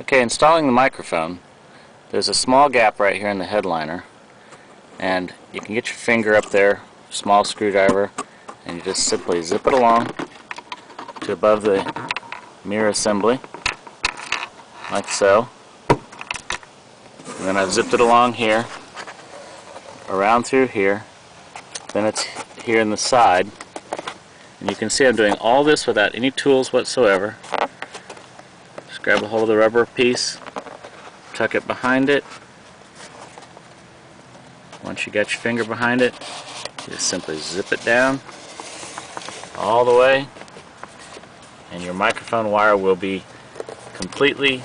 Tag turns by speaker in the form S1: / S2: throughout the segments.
S1: Okay, installing the microphone, there's a small gap right here in the headliner and you can get your finger up there, small screwdriver, and you just simply zip it along to above the mirror assembly, like so. And then I've zipped it along here, around through here, then it's here in the side. And you can see I'm doing all this without any tools whatsoever. Grab a hold of the rubber piece, tuck it behind it. Once you got your finger behind it, just simply zip it down all the way and your microphone wire will be completely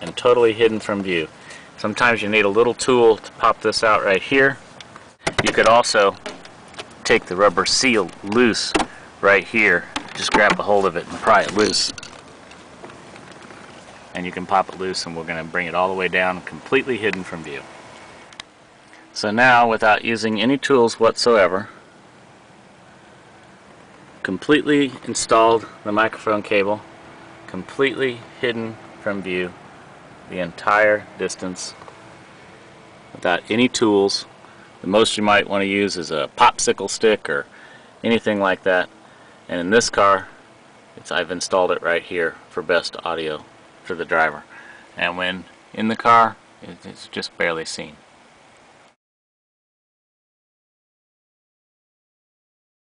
S1: and totally hidden from view. Sometimes you need a little tool to pop this out right here. You could also take the rubber seal loose right here. Just grab a hold of it and pry it loose. And you can pop it loose and we're going to bring it all the way down completely hidden from view. So now without using any tools whatsoever completely installed the microphone cable completely hidden from view the entire distance without any tools the most you might want to use is a popsicle stick or anything like that and in this car I've installed it right here for best audio for the driver. And when in the car it's just barely seen